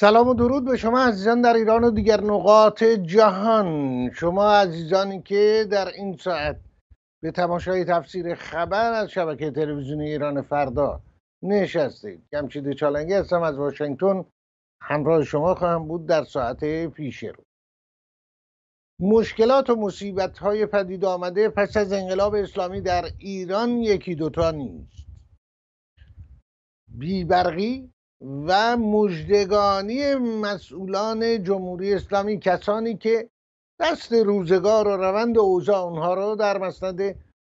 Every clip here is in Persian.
سلام و درود به شما عزیزان در ایران و دیگر نقاط جهان. شما عزیزانی که در این ساعت به تماشای تفسیر خبر از شبکه تلویزیونی ایران فردا نشستید. جمشید چالنگی هستم از واشنگتن همراه شما خواهم بود در ساعت پیش رو. مشکلات و مصیبت های پدید آمده پس از انقلاب اسلامی در ایران یکی دوتا نیست. بیبرقی و مجدگانی مسئولان جمهوری اسلامی کسانی که دست روزگار و روند اوضاع اونها رو در مسند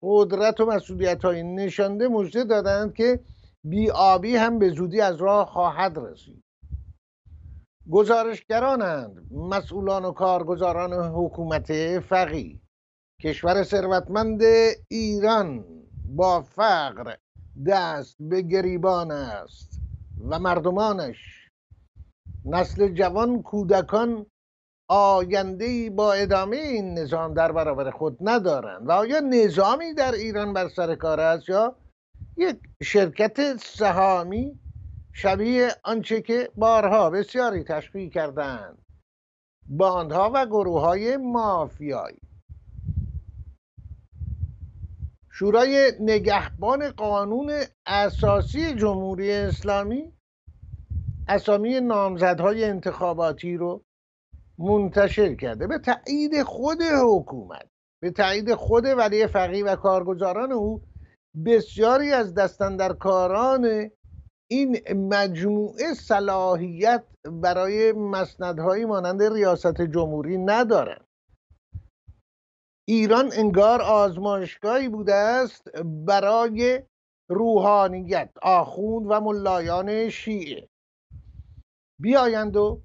قدرت و مسئولیت های نشانده مجده دادند که بیابی هم به زودی از راه خواهد رسید. گزارشگرانند مسئولان و کارگزاران حکومت فقی کشور ثروتمند ایران با فقر دست به گریبان است. و مردمانش. نسل جوان کودکان آینده با ادامه این نظام در برابر خود ندارند. و آیا نظامی در ایران بر سر کار است یا یک شرکت سهامی شبیه آنچه که بارها بسیاری تشبیه کردند باندها و گروه های مافیایی. شورای نگهبان قانون اساسی جمهوری اسلامی اسامی نامزدهای انتخاباتی رو منتشر کرده. به تایید خود حکومت به تایید خود ولی فقیه و کارگزاران او بسیاری از دستندرکاران این مجموعه صلاحیت برای مسندهایی مانند ریاست جمهوری ندارند. ایران انگار آزمایشگاهی بوده است برای روحانیت آخوند و ملایان شیعه. بیایند و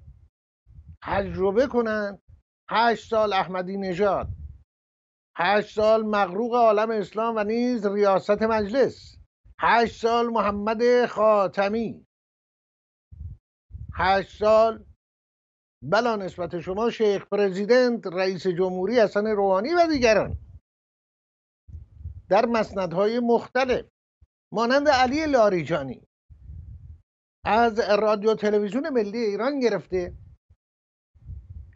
تجربه کنند. هشت سال احمدی نژاد هشت سال مغروق عالم اسلام و نیز ریاست مجلس هشت سال محمد خاتمی هشت سال بلا نسبت شما شیخ پرزیدنت رئیس جمهوری حسن روحانی و دیگران. در مسندهای مختلف مانند علی لاریجانی از رادیو تلویزیون ملی ایران گرفته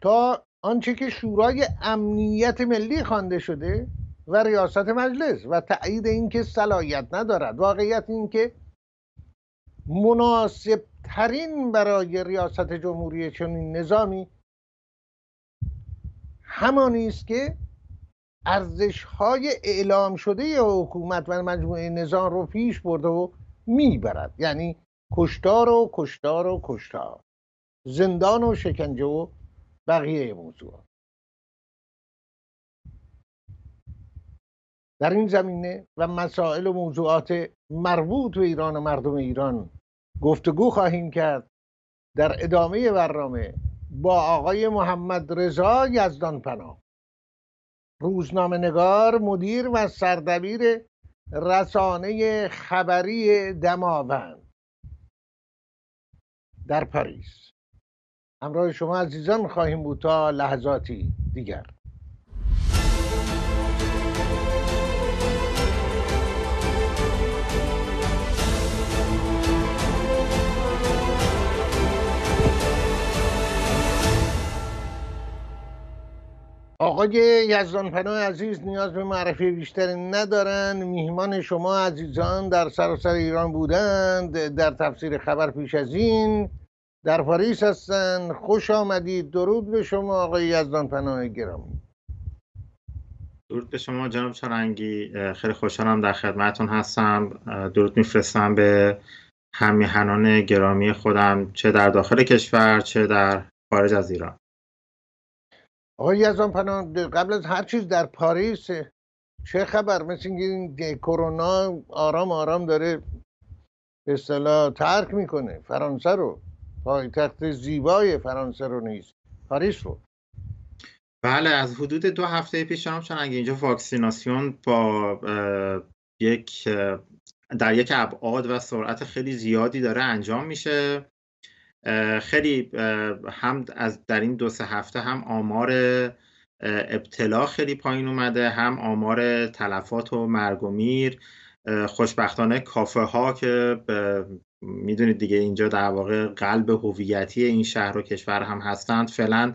تا آنچه که شورای امنیت ملی خوانده شده و ریاست مجلس و تایید اینکه صلاحیت ندارد واقعیت اینکه مناسب ترین برای ریاست جمهوری چنین نظامی همانی است که ارزش های اعلام شده حکومت و مجموعه نظام رو پیش برده و می‌برد. یعنی کشتار و کشتار و کشتار. زندان و شکنجه و بقیه موضوع در این زمینه و مسائل و موضوعات مربوط به ایران و مردم ایران گفتگو خواهیم کرد در ادامه برنامه با آقای محمد رضا یزدان پناه. روزنامه نگار مدیر و سردبیر رسانه خبری دماوند در پاریس. همراه شما عزیزان خواهیم بود تا لحظاتی دیگر. آقای یزدان پناه عزیز نیاز به معرفی بیشتری ندارند. میهمان شما عزیزان در سراسر ایران بودند. در تفسیر خبر پیش از این در پاریس هستند. خوش آمدید. درود به شما آقای یزدان پناه گرامی. درود به شما جناب چارنگی. خیلی خوشحالم در خدمتون هستم. درود میفرستم به همیهنان گرامی خودم چه در داخل کشور چه در خارج از ایران. آقای یزان پناه قبل از هر چیز در پاریس چه خبر؟ مثل این کرونا آرام آرام داره به اصطلاح ترک می‌کنه. فرانسه رو. پایتخت زیبای فرانسه رو نیست. پاریس رو. بله از حدود دو هفته پیش جناب اگه اینجا واکسیناسیون با یک در یک ابعاد و سرعت خیلی زیادی داره انجام میشه. خیلی هم از در این دو سه هفته هم آمار ابتلا خیلی پایین اومده هم آمار تلفات و مرگ و میر. خوشبختانه کافه ها که می‌دونید دیگه اینجا در واقع قلب هویتی این شهر و کشور هم هستند فعلا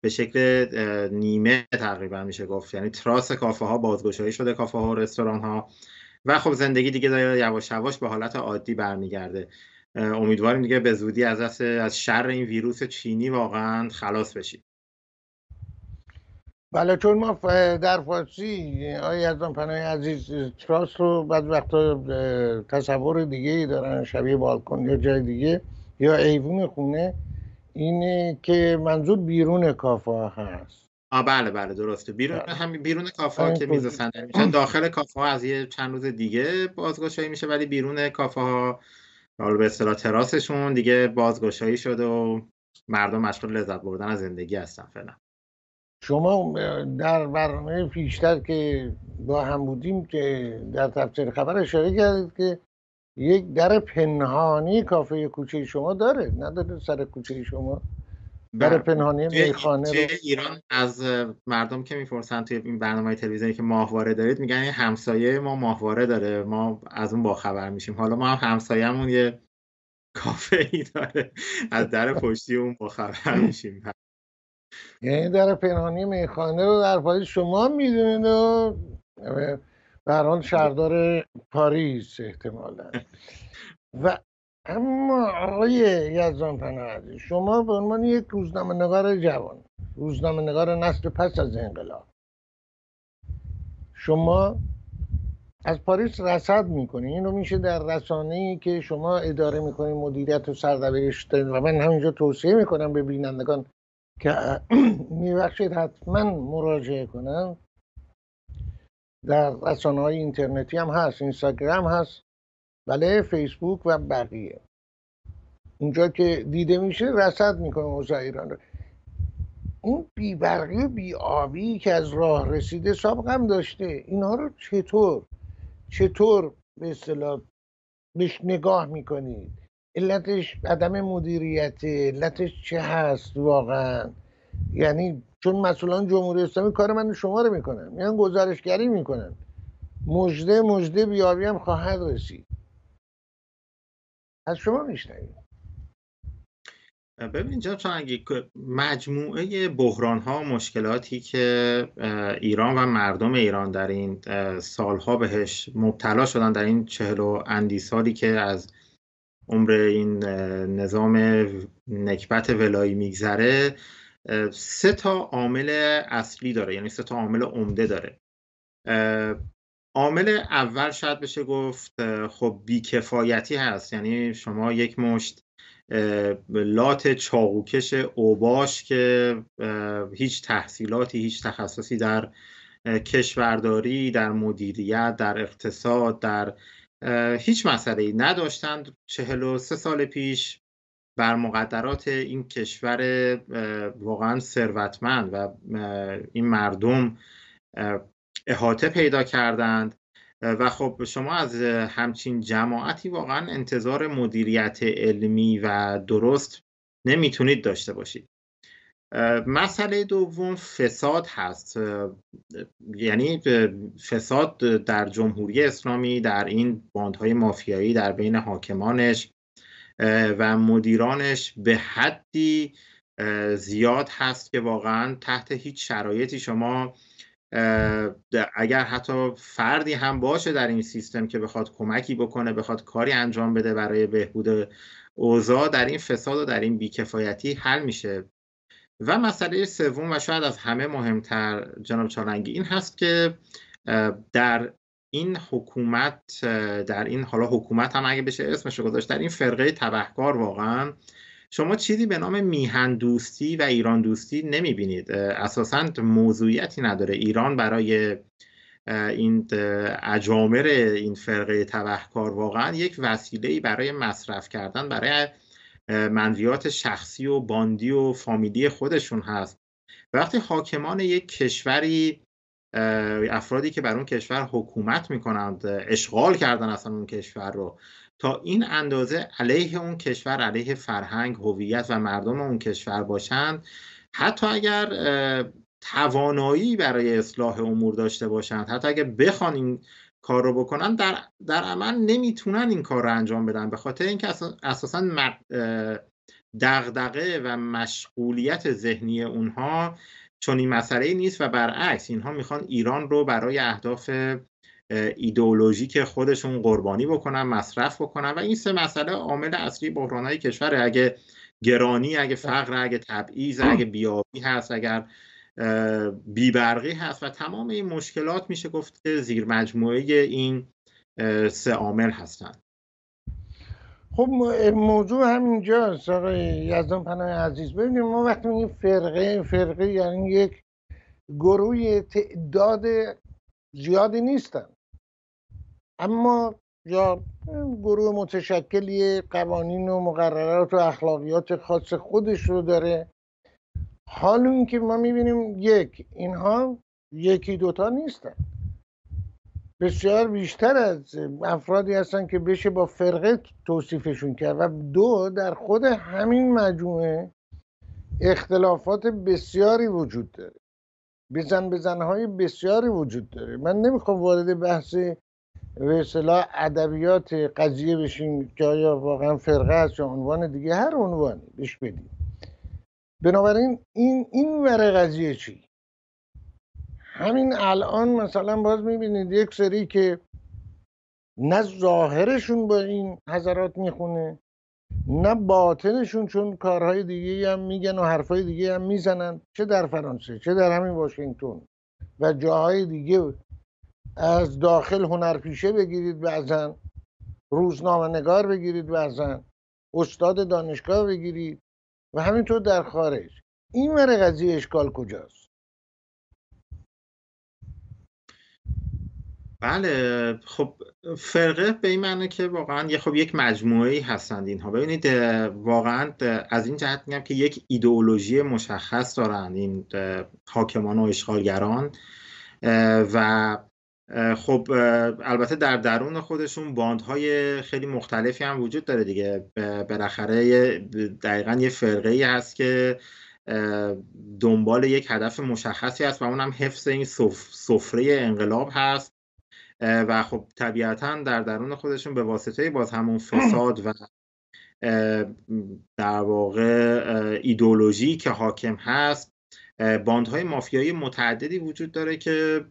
به شکل نیمه تقریبا میشه گفت. یعنی تراس کافه ها بازگشایی شده کافه ها و رستوران ها. و خب زندگی دیگه داره یواش یواش به حالت عادی برمیگرده. امیدواریم دیگه به زودی از دست از شر این ویروس چینی واقعا خلاص بشیم. بله چون ما در فارسی از آن پناه عزیز تراس رو بعد وقتا تصور دیگه ای دارن شبیه بالکن یا جای دیگه یا ایوون خونه اینه که منظور بیرون کافه هست. آ بله بله درسته. بیرون بله. همین بیرون کافه ها که میز صندلی میشن داخل کافه ها از یه چند روز دیگه بازگشایی میشه ولی بیرون کافه ها حالا به اصطلاح تراسشون دیگه بازگشایی شده و مردم مشغول لذت بردن از زندگی هستن فعلا. شما در برنامه پیشتر که با هم بودیم که در تفسیر خبر اشاره کردید که یک در پنهانی کافه کوچه شما داره نداره سر کوچه شما؟ در. پنهانی میخانه رو ایران از مردم که می‌پرسن توی این برنامه تلویزیونی که ماهواره دارید میگن این همسایه ما ماهواره داره. ما از اون باخبر میشیم. حالا ما هم همسایه‌مون یه کافه ای داره. از در پشتی اون باخبر میشیم. یعنی در پنهانی میخانه رو در پای شما می‌دونید و به حال شهردار پاریس احتمالا. و اما آقای یزدان پناهی شما به عنوان یک روزنامه نگار جوان روزنامه نگار نسل پس از انقلاب شما از پاریس رصد می‌کنی؟ این رو میشه در رسانه ای که شما اداره می‌کنید مدیریت و سردبیرش و من همینجا توصیه می‌کنم به بینندگان که میبخشید حتما مراجعه کنم. در رسانه های اینترنتی هم هست اینستاگرام هست. بله فیسبوک و بقیه. اونجا که دیده میشه رسد می‌کنه اوضاع ایران رو. اون بیبرقی و بی آبی که از راه رسیده سابقم داشته. اینها رو چطور؟ چطور به اصطلاح بهش نگاه می‌کنید؟ علتش عدم مدیریت علتش چه هست واقعا؟ یعنی چون مسئولان جمهوری اسلامی کار من شما رو می‌کنن. میان گزارشگری می‌کنن. مجده مجده بیابی هم خواهد رسید. از شما میشنوید ببین جناب چانگی مجموعه بحران ها مشکلاتی که ایران و مردم ایران در این سالها بهش مبتلا شدن در این چهل و اندی سالی که از عمر این نظام نکبت ولایی میگذره سه تا عامل اصلی داره یعنی سه تا عامل عمده داره. عامل اول شاید بشه گفت خب بیکفایتی هست. یعنی شما یک مشت لات چاقوکش اوباش که هیچ تحصیلاتی هیچ تخصصی در کشورداری در مدیریت در اقتصاد در هیچ مسئله ای نداشتند. چهل و سه سال پیش بر مقدرات این کشور واقعا ثروتمند و این مردم احاطه پیدا کردند. و خب شما از همچین جماعتی واقعا انتظار مدیریت علمی و درست نمی‌تونید داشته باشید. مسئله دوم فساد هست. یعنی فساد در جمهوری اسلامی در این باندهای مافیایی در بین حاکمانش و مدیرانش به حدی زیاد هست که واقعا تحت هیچ شرایطی شما اگر حتی فردی هم باشه در این سیستم که بخواد کمکی بکنه بخواد کاری انجام بده برای بهبود اوضاع در این فساد و در این بیکفایتی حل میشه. و مسئله سوم و شاید از همه مهمتر جناب چالنگی این هست که در این حکومت در این حالا حکومت هم اگه بشه اسمش رو گذاشت در این فرقه تبهکار واقعا شما چیزی به نام میهن دوستی و ایران دوستی نمی‌بینید. اساسا موضوعیتی نداره. ایران برای این اجامر این فرقه تبهکار واقعا یک وسیله برای مصرف کردن برای منویات شخصی و باندی و فامیلی خودشون هست. وقتی حاکمان یک کشوری افرادی که بر اون کشور حکومت می‌کنند اشغال کردن اصلا اون کشور رو تا این اندازه علیه اون کشور علیه فرهنگ هویت و مردم اون کشور باشند حتی اگر توانایی برای اصلاح امور داشته باشند حتی اگر بخوان این کار رو بکنن در, در عمل نمی‌تونن این کار رو انجام بدن به خاطر اینکه اساسا دغدغه و مشغولیت ذهنی اونها چون این مسئله نیست و برعکس اینها می‌خوان ایران رو برای اهداف ایدئولوژیک خودشون قربانی بکنن مصرف بکنن. و این سه مسئله عامل اصلی بحرانهای کشور اگه گرانی اگه فقر اگه تبعیض اگه بیابی هست اگر بیبرقی هست. و تمام این مشکلات میشه گفت که زیر مجموعه این سه عامل هستند خب موضوع همینجاست آقای یزدان پناه عزیز. ببینیم ما وقتی میگیم فرقه فرقه یعنی یک گروه تعداد زیادی نیستن. اما یا گروه متشکلی قوانین و مقررات و اخلاقیات خاص خودش رو داره. حال این که ما می‌بینیم یک اینها یکی دوتا نیستن. بسیار بیشتر از افرادی هستن که بشه با فرقه توصیفشون کرد و دو در خود همین مجموعه اختلافات بسیاری وجود داره. بزن بزنهای بسیاری وجود داره. من نمی‌خوام وارد بحث به اصطلاح ادبیات قضیه بشیم که آیا واقعا فرقه است یا عنوان دیگه هر عنوانی بهش بدیم بنابراین این این ور قضیه چی؟ همین الان مثلا باز می‌بینید یک سری که نه ظاهرشون با این حضرات می‌خونه نه باطنشون چون کارهای دیگه هم میگن و حرفهای دیگه هم می‌زنن چه در فرانسه چه در همین واشنگتن و جاهای دیگه از داخل هنرپیشه بگیرید بعضا روزنامه نگار بگیرید بعضا استاد دانشگاه بگیرید و همینطور در خارج. این ور قضیه اشکال کجاست؟ بله خب فرقه به این معنی که واقعا یه خب یک مجموعه ای هستند اینها. ببینید واقعا از این جهت میگم که یک ایدئولوژی مشخص دارند این حاکمان و اشغالگران و خب البته در درون خودشون باندهای خیلی مختلفی هم وجود داره دیگه. بالاخره دقیقا یه فرقه ای هست که دنبال یک هدف مشخصی هست و اونم حفظ این سفره انقلاب هست. و خب طبیعتا در درون خودشون به واسطه باز همون فساد و در واقع ایدولوژی که حاکم هست باندهای مافیایی متعددی وجود داره که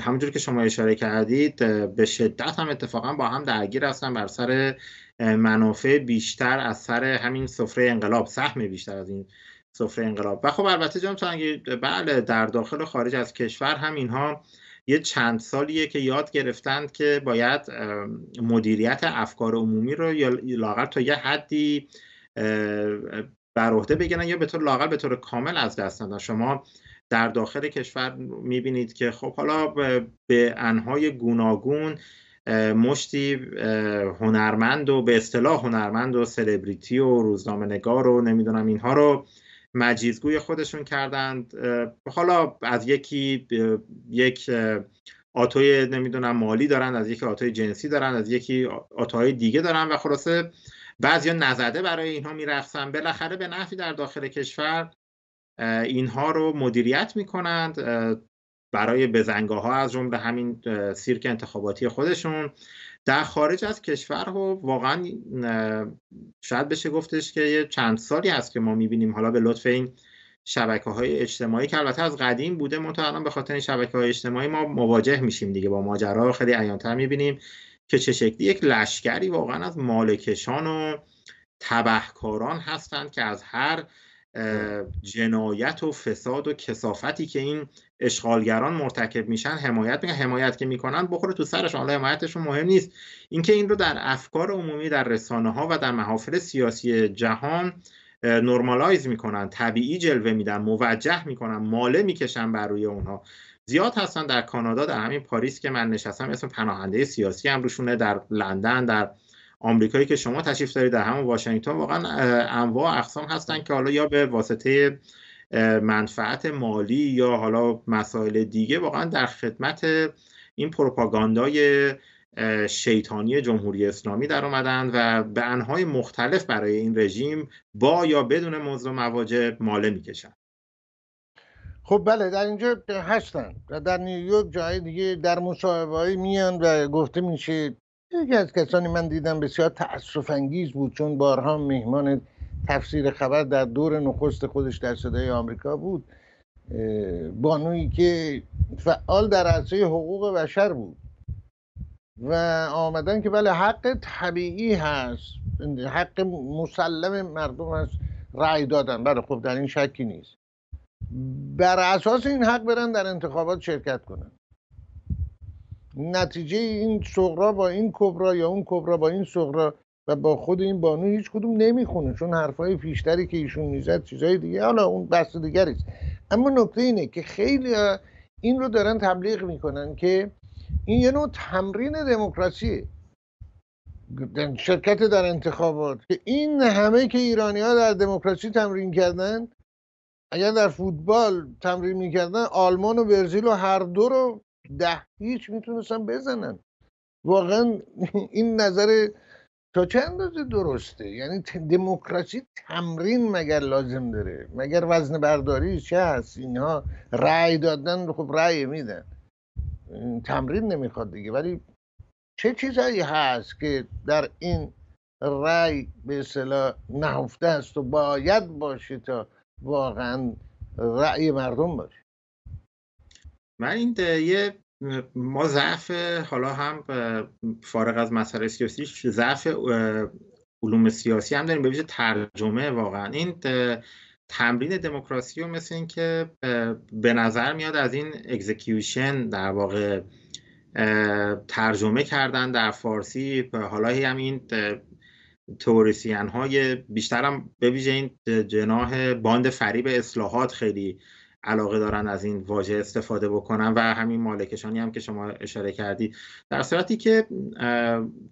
همونجور که شما اشاره کردید به شدت هم اتفاقا با هم درگیر هستن بر سر منافع بیشتر از سر همین سفره انقلاب سهم بیشتر از این سفره انقلاب. و خب البته جام بله در داخل و خارج از کشور هم اینها یه چند سالیه که یاد گرفتند که باید مدیریت افکار عمومی رو یا لاغر تا یه حدی بر عهده بگیرن یا به طور لاغر به طور کامل از دست ندن. شما در داخل کشور می‌بینید که خب حالا به انهای گوناگون مشتی هنرمند و به اصطلاح هنرمند و سلبریتی و روزنامه نگار و نمی‌دونم اینها رو مجیزگوی خودشون کردند. حالا از یکی یک آتوی نمی‌دونم مالی دارن از یکی آتوی جنسی دارن از یکی آتوهای دیگه دارن و خلاصه بعضیا نزده برای اینها میرخصن بالاخره به نفعی در داخل کشور اینها رو مدیریت می‌کنند برای بزنگاه ها از جمله همین سیرک انتخاباتی خودشون. در خارج از کشور و واقعا شاید بشه گفتش که یه چند سالی هست که ما می‌بینیم. حالا به لطف این شبکه های اجتماعی که البته از قدیم بوده منتها به خاطر این شبکه های اجتماعی ما مواجه میشیم دیگه. با ماجرا خیلی عیانتر می‌بینیم. که چه شکلی؟ یک لشکری واقعا از مالکشان و تبهکاران هستند که از هر جنایت و فساد و کسافتی که این اشغالگران مرتکب میشن حمایت می‌کنن. حمایت که می‌کنن بخوره تو سرشون حالا حمایتشون مهم نیست. اینکه این رو در افکار عمومی در رسانه ها و در محافل سیاسی جهان نرمالایز می‌کنن. طبیعی جلوه میدن. موجه می‌کنن. ماله می‌کشن بر روی اونها. زیاد هستن در کانادا در همین پاریس که من نشستم اسم پناهنده سیاسی هم روشونه در لندن در آمریکایی که شما تشریف دارید در همون واشنگتن. واقعا انواع اقسام هستن که حالا یا به واسطه منفعت مالی یا حالا مسائل دیگه واقعا در خدمت این پروپاگاندای شیطانی جمهوری اسلامی در اومدن و به انهای مختلف برای این رژیم با یا بدون موضوع مواجه ماله می‌کشن. خب بله در اینجا هستن و در نیویورک جای دیگه در مصاحبه میان و گفته میشه یکی از کسانی من دیدم بسیار تأصف انگیز بود چون بارها مهمان تفسیر خبر در دور نخست خودش در صدای آمریکا بود بانویی که فعال در عرصه حقوق بشر بود و آمدن که بله حق طبیعی هست حق مسلم مردم هست رأی دادن. بله خب در این شکی نیست. بر اساس این حق برن در انتخابات شرکت کنن. نتیجه این صغرا با این کبرا یا اون کبرا با این صغرا و با خود این بانو هیچ کدوم نمی‌خونه چون حرفای پیشتری که ایشون می‌زد چیزای دیگه حالا اون بحث دیگری است. اما نکته اینه که خیلی این رو دارن تبلیغ می‌کنن که این یه نوع تمرین دموکراسیه. شرکت در انتخابات. که این همه که ایرانی ها در دموکراسی تمرین کردن اگر در فوتبال تمرین می‌کردن آلمان و برزیل و هر دو رو ده هیچ می‌تونستن بزنن. واقعا این نظر تا چند اندازه درسته؟ یعنی دموکراسی تمرین مگر لازم داره؟ مگر وزن برداری چه هست؟ اینها رأی دادن خب رأی میدن. تمرین نمی‌خواد دیگه. ولی چه چیزایی هست که در این رأی به اصطلاح نهفته است و باید باشه تا واقعا رأی مردم باشه من این یه ما ضعف حالا هم فارغ از مسئله سیاسی ضعف علوم سیاسی هم داریم. به ویژه ترجمه واقعا. این تمرین دموکراسی رو مثل اینکه به نظر میاد از این اکزیکیوشن در واقع ترجمه کردن در فارسی حالا هم این تئوریسین های بیشترم به ویژه این جناح باند فریب اصلاحات خیلی علاقه دارن از این واژه استفاده بکنن و همین مالکشانی هم که شما اشاره کردی. در صورتی که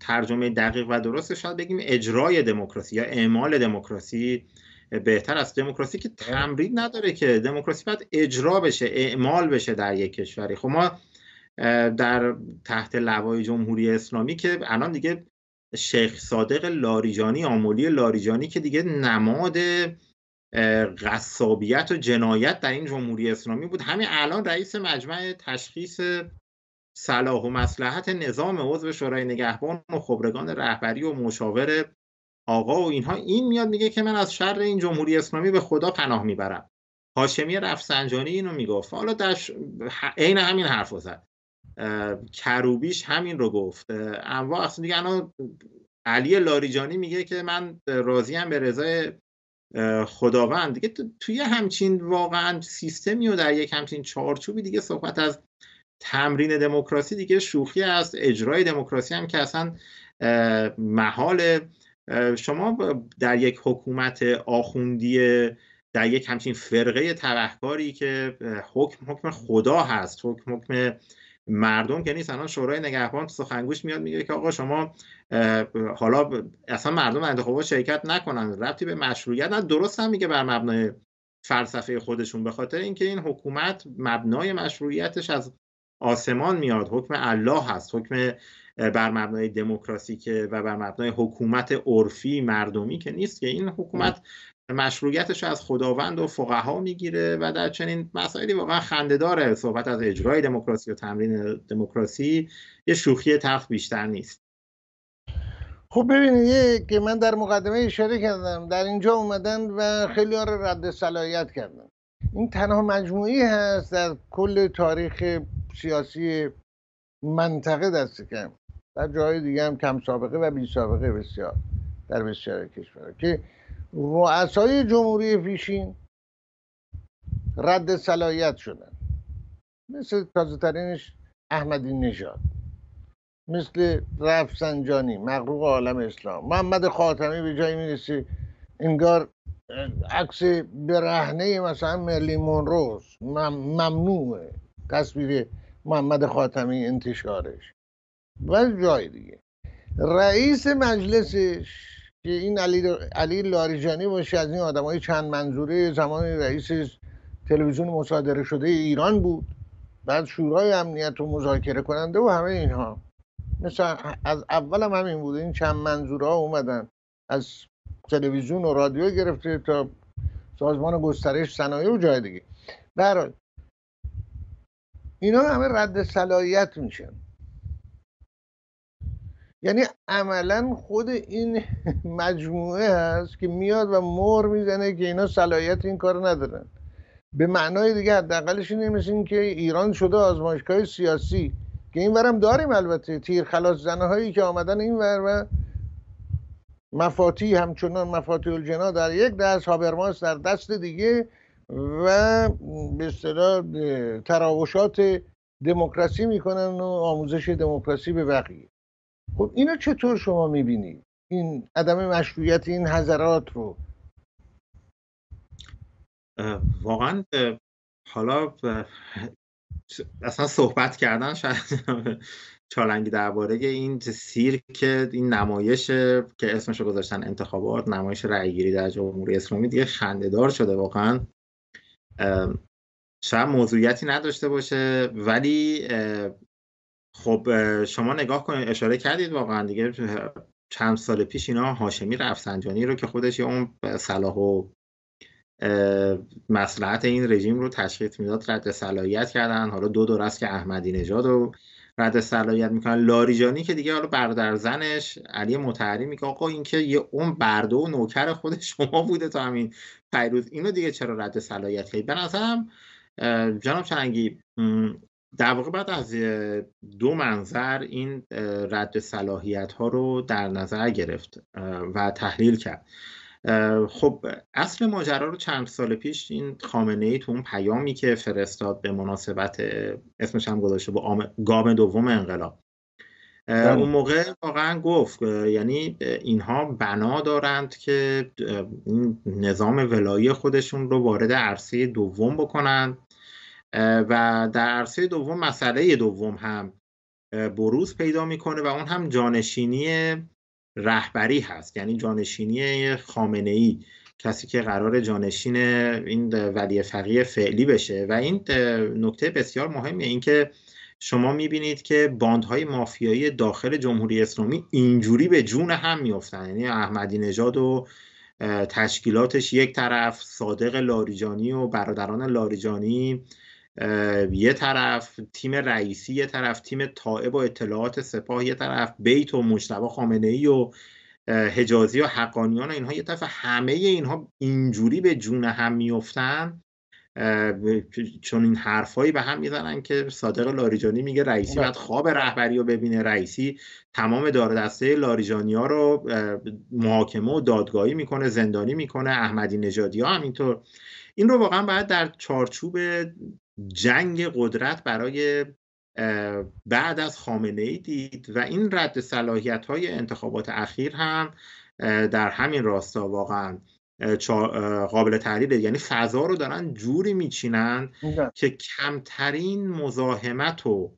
ترجمه دقیق و درست شاید بگیم اجرای دموکراسی یا اعمال دموکراسی بهتر است. دموکراسی که تمرین نداره که. دموکراسی باید اجرا بشه اعمال بشه در یک کشوری. خب ما در تحت لوای جمهوری اسلامی که الان دیگه شیخ صادق لاریجانی آمولی لاریجانی که دیگه نماد قصابیت و جنایت در این جمهوری اسلامی بود. همین الان رئیس مجمع تشخیص صلاح و مسلحت نظام عضو شورای نگهبان و خبرگان رهبری و مشاور آقا و اینها. این میاد میگه که من از شر این جمهوری اسلامی به خدا پناه می‌برم. هاشمی رفسنجانی اینو می‌گفت. حالا عین همین حرف زد. کروبیش همین رو گفت. انواع اصلا دیگه علی لاریجانی میگه که من راضیم به رضای خداوند. دیگه توی همچین واقعا سیستمی و در یک همچین چارچوبی دیگه صحبت از تمرین دموکراسی دیگه شوخی است. اجرای دموکراسی هم که اصلا محال شما در یک حکومت آخوندی در یک همچین فرقه تبهکاری که حکم حکم خدا هست حکم حکم مردم که نیست الان شورای نگهبان سخنگوش میاد میگه که آقا شما حالا اصلا مردم انتخابات شرکت نکنن ربطی به مشروعیت نه درست هم میگه بر مبنای فلسفه خودشون به خاطر اینکه این حکومت مبنای مشروعیتش از آسمان میاد. حکم الله هست حکم بر مبنای دموکراسی که و بر مبنای حکومت عرفی مردمی که نیست که. این حکومت مشروعیتش از خداوند و فقها می‌گیره و در چنین مسائلی واقعا خندهداره صحبت از اجرای دموکراسی و تمرین دموکراسی یه شوخی تف بیشتر نیست. خب ببینید که من در مقدمه اشاره کردم در اینجا اومدن و خیلی رو رد صلاحیت کردن. این تنها مجموعی هست در کل تاریخ سیاسی منطقه دست کم. در جای دیگه هم کم سابقه و بی سابقه بسیار در بسیار کشور که رؤسای جمهوری پیشین رد صلاحیت شدن. مثل تازه ترینش احمدی نژاد مثل رفسنجانی مغروق عالم اسلام. محمد خاتمی به جایی می‌رسه انگار عکس برهنه مثلا مرلی مونروز ممنوعه تصویر محمد خاتمی انتشارش. و جای دیگه. رئیس مجلسش که این علی, علی لاریجانی باشه از این آدم های چند منظوره زمان رئیس تلویزیون مصادره شده ایران بود. بعد شورای امنیت و مذاکره کننده و همه اینها. مثل از اول هم همین بود. این چند منظوره ها اومدن. از تلویزیون و رادیو گرفته تا سازمان گسترش صنایع و جای دیگه. برای اینا همه رد صلاحیت میشن. یعنی عملا خود این مجموعه هست که میاد و مهر می‌زنه که اینا صلاحیت این کار ندارن. به معنای دیگه حداقلش اینه مثل که ایران شده آزمایشگاه سیاسی که این ورم داریم البته. تیر خلاص زنه هایی که آمدن این ور و مفاتی همچنان مفاتی الجنا در یک دست هابرماس در دست دیگه و به اصطلاح تراوشات دموکراسی می‌کنن و آموزش دموکراسی به بقیه. خب اینو چطور شما می‌بینید این عدم مشروعیت این حضرات رو. واقعا حالا اصلا صحبت کردن شاید چالنگی درباره این سیر که این نمایش که اسمش رو گذاشتن انتخابات نمایش رأیگیری در جمهوری اسلامی دیگه خندهدار شده واقعا. شاید موضوعیتی نداشته باشه ولی خب شما نگاه کنید اشاره کردید واقعا دیگه چند سال پیش اینا هاشمی رفسنجانی رو که خودش اون صلاح و مسلحت این رژیم رو تشخیص می‌داد رد صلاحیت کردن. حالا دو دور است که احمدی نژاد رو رد صلاحیت می‌کنن. لاریجانی که دیگه حالا برادر زنش علی متحری میگه آقا این که یه اون برده و نوکر خود شما بوده تا همین پیروز. اینو دیگه چرا رد صلاحیت کردید به جناب چنگی در واقع بعد از دو منظر این رد صلاحیت ها رو در نظر گرفت و تحلیل کرد. خب اصل ماجرا رو چند سال پیش این خامنه ای تو اون پیامی که فرستاد به مناسبت اسمش هم گذاشته با گام دوم انقلاب. بله. اون موقع واقعا گفت یعنی اینها بنا دارند که این نظام ولایی خودشون رو وارد عرصه دوم بکنند و در عرصه دوم مسئله دوم هم بروز پیدا می‌کنه و اون هم جانشینی رهبری هست. یعنی جانشینی خامنه ای کسی که قرار جانشین این ولی فقیه فعلی بشه. و این نکته بسیار مهمه اینکه شما می‌بینید که باندهای مافیایی داخل جمهوری اسلامی اینجوری به جون هم میفتن یعنی احمدی نژاد و تشکیلاتش یک طرف صادق لاریجانی و برادران لاریجانی یه طرف تیم رئیسی یه طرف تیم طائب و اطلاعات سپاه یه طرف بیت و مجتبی خامنه ای و حجازی و حقانیان و اینها یه طرف همه اینها اینجوری به جون هم میفتن چون این حرفایی به هم می‌زنن که صادق لاریجانی میگه رئیسی. باید خواب رهبری رو ببینه رئیسی تمام دار دسته لاریجانی ها رو محاکمه و دادگاهی می‌کنه زندانی می‌کنه احمدی نژادی ها همینطور این رو واقعا باید در چارچوب جنگ قدرت برای بعد از خامنه ای دید و این رد صلاحیت های انتخابات اخیر هم در همین راستا واقعا قابل تحلیله یعنی فضا رو دارن جوری میچینن که کمترین مزاحمت و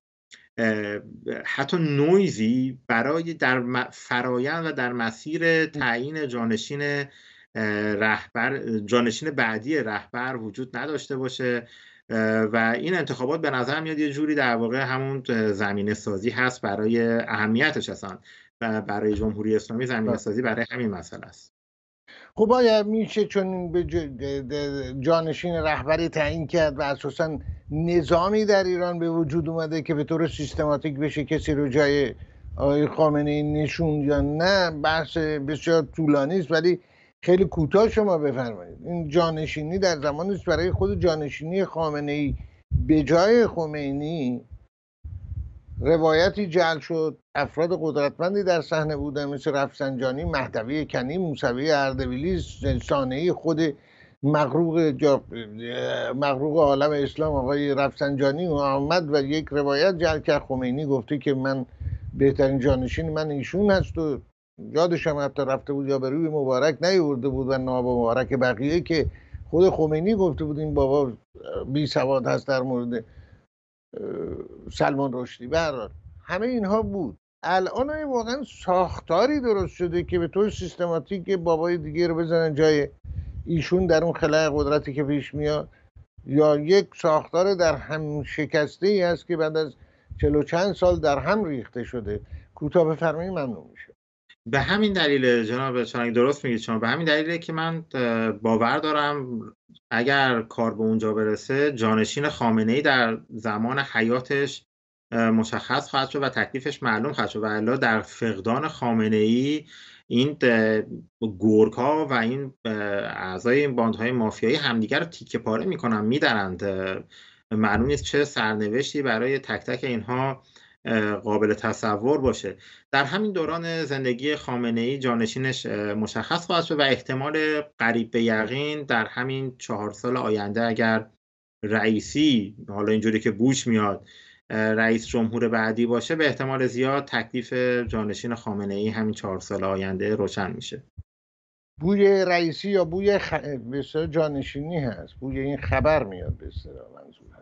حتی نویزی برای در فرایند و در مسیر تعیین جانشین رهبر جانشین بعدی رهبر وجود نداشته باشه. و این انتخابات به نظر میاد یه جوری در واقع همون زمینه سازی هست برای اهمیتش اصلا و برای جمهوری اسلامی زمینه بله. سازی برای همین مسئله است خب آیا میشه چون به جانشین رهبری تعیین کرد و اساسا نظامی در ایران به وجود اومده که به طور سیستماتیک بشه کسی رو جای آقای خامنه ای نشون یا نه بحث بسیار طولانی است ولی خیلی کوتاه شما بفرمایید. این جانشینی در زمان است برای خود جانشینی خامنه ای به جای خمینی روایتی جل شد. افراد قدرتمندی در صحنه بودن مثل رفسنجانی مهدوی کنی موسوی اردبیلی سانهی خود مغروق, جا... مغروق عالم اسلام آقای رفسنجانی آمد و یک روایت جل کرد خمینی گفته که من بهترین جانشین من ایشون هست و یادش هم حتی رفته بود یا به روی مبارک نیورده بود و ناب مبارک بقیه که خود خمینی گفته بود این بابا بی سواد هست در مورد سلمان رشدی. برار همه اینها بود. الان واقعا ساختاری درست شده که به طور سیستماتیک بابای دیگه رو بزنن جای ایشون در اون خلای قدرتی که پیش میاد. یا یک ساختار در هم شکسته ای است که بعد از چلو چند سال در هم ریخته شده. کوتاه بفرمایید ممنون میشه به همین دلیل جناب چنانک درست میگید شما. به همین دلیله که من باور دارم اگر کار به اونجا برسه جانشین خامنه ای در زمان حیاتش مشخص خواهد شد و تکلیفش معلوم خواهد شد. و الا در فقدان خامنه ای این گورک ها و این اعضای این باندهای مافیایی همدیگر رو تیکه پاره می‌کنن میدرند. معلوم نیست چه سرنوشتی برای تک تک اینها قابل تصور باشه. در همین دوران زندگی خامنه ای جانشینش مشخص خواهد شد و احتمال قریب به یقین در همین چهار سال آینده اگر رئیسی حالا اینجوری که بوش میاد رئیس جمهور بعدی باشه به احتمال زیاد تکلیف جانشین خامنه ای همین چهار سال آینده روشن میشه. بوی رئیسی یا بوی خ... جانشینی هست. بوی این خبر میاد به منظور هست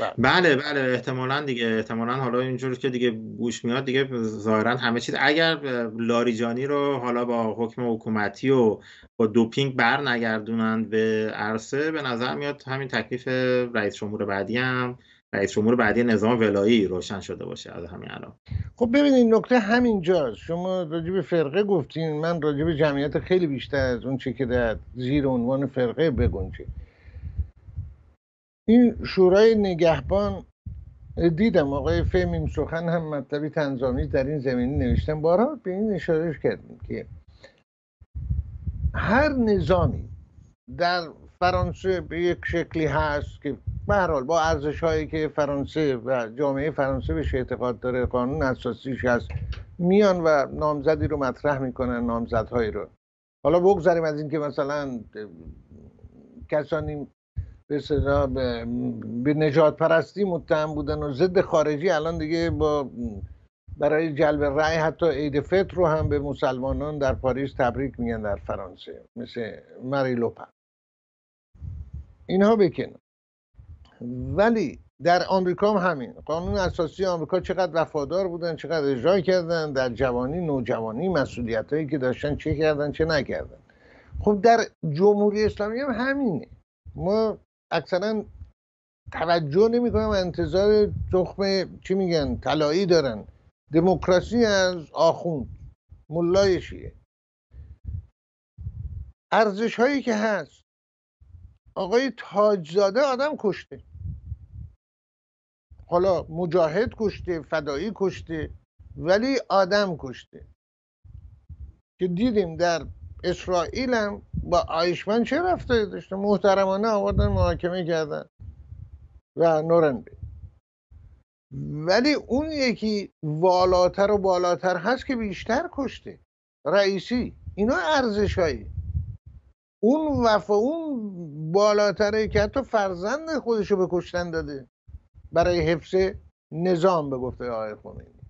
بله. بله بله احتمالا دیگه احتمالا حالا اینجور که دیگه بوش میاد دیگه ظاهرا همه چیز اگر لاریجانی رو حالا با حکم حکومتی و با دوپینگ بر نگردونند به عرصه به نظر میاد همین تکلیف رئیس جمهور بعدی هم رئیس جمهور بعدی نظام ولایی روشن شده باشه از همین الان. خب ببینید نکته همینجاست. شما راجع به فرقه گفتین من راجع به جمعیت خیلی بیشتر از اون چی که در زیر عنوان فرقه بگنجه این شورای نگهبان دیدم آقای فهمیم سخن هم مطلبی تنظامی در این زمینی نوشتن. بارها به این اشاره کردیم که هر نظامی در فرانسه به یک شکلی هست که به با ارزش هایی که فرانسه و جامعه فرانسه بهش اعتقاد داره قانون اساسیش هست میان و نامزدی رو مطرح می‌کنن نامزدهایی رو. حالا بگذاریم از اینکه مثلا کسانی به به, نجات پرستی متهم بودن و ضد خارجی الان دیگه با برای جلب رأی حتی عید فطر رو هم به مسلمانان در پاریس تبریک میگن در فرانسه مثل مری لوپن. اینها بکنن ولی در آمریکا هم همین. قانون اساسی آمریکا چقدر وفادار بودن چقدر اجرا کردن در جوانی نوجوانی مسئولیت هایی که داشتن چه کردن چه نکردن. خب در جمهوری اسلامی هم همینه. ما اکثرا توجه نمی کنم انتظار تخم چی میگن طلایی دارن. دموکراسی از آخوند ملای شیعه. ارزش هایی که هست. آقای تاجزاده آدم کشته. حالا مجاهد کشته فدایی کشته ولی آدم کشته. که دیدیم در اسرائیل هم با آیشمن چه رفتاری داشته؟ محترمانه آوردن محاکمه کردن. و نورنبه ولی اون یکی والاتر و بالاتر هست که بیشتر کشته. رئیسی. اینا ارزش هایی اون وفا اون بالاتره که حتی فرزند خودشو به کشتن داده. برای حفظ نظام به گفته آقای خمینی.